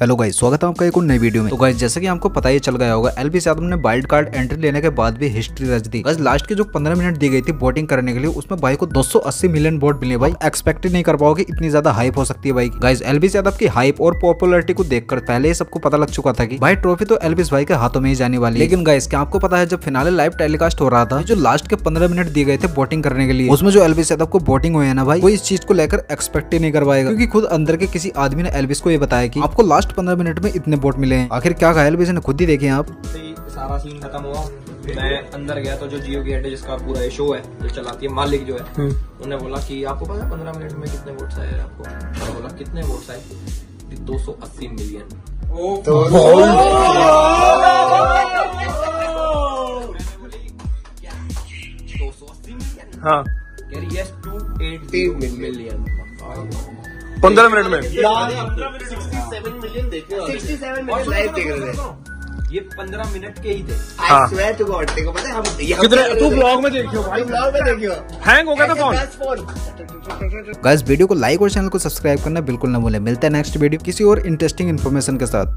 Hello guys स्वागत है आपका एक और नई वीडियो में। तो गाइस जैसे कि आपको पता ही चल गया होगा एलबी यादव ने वाइल्ड कार्ड एंट्री लेने के बाद भी हिस्ट्री रच दी। गाइस लास्ट के जो 15 मिनट दी गई थी वोटिंग करने के लिए, उसमें भाई को 280 मिलियन वोट मिले भाई। एक्सपेक्ट नहीं कर पाओगे, इतनी ज़्यादा हाइप हो सकती है भाई गाइस एलबी यादव की हाइप और पॉपुलरिटी को देखकर पहले ही सबको पता लग चुका था की भाई ट्रॉफी तो एलबिस भाई के हाथों में ही जाने वाली लेकिन गाइस क्या आपको पता है, जब फिनाले लाइव टेलीकास्ट हो रहा था, जो लास्ट के पंद्रह मिनट दिए गए थे वोटिंग करने के लिए, उसमें जो एलबिस यादव को वोटिंग हुई है ना भाई, वो इस चीज़ को लेकर एक्सपेक्ट ही नहीं करवाएगा क्योंकि खुद अंदर के किसी आदमी ने एलबिस को ये बताया की आपको लास्ट पंद्रह मिनट में इतने वोट मिले हैं। आखिर क्या घायल भी खुद ही देखे आप? सारा सीन खत्म हुआ। मैं अंदर गया तो जो जियो की हेड है जिसका पूरा ये शो है जो चलाती है मालिक जो है उन्होंने बोला कि आपको पता है पंद्रह मिनट में कितने वोट्स आए आपको? मैं बोला कितने वोट्स आए? दो सौ अस्सी मिलियन दो सौ अस्सी मिलियन हाँ। मिलियन पंद्रह मिनट में। ये पंद्रह मिनट के ही थे। हाँ। कितने कितने तू ब्लॉग में देखियो भाई। हैंग हो गया था फ़ोन गाइस वीडियो को लाइक और चैनल को सब्सक्राइब करना बिल्कुल ना भूलें। मिलते हैं नेक्स्ट वीडियो किसी और इंटरेस्टिंग इन्फॉर्मेशन के साथ।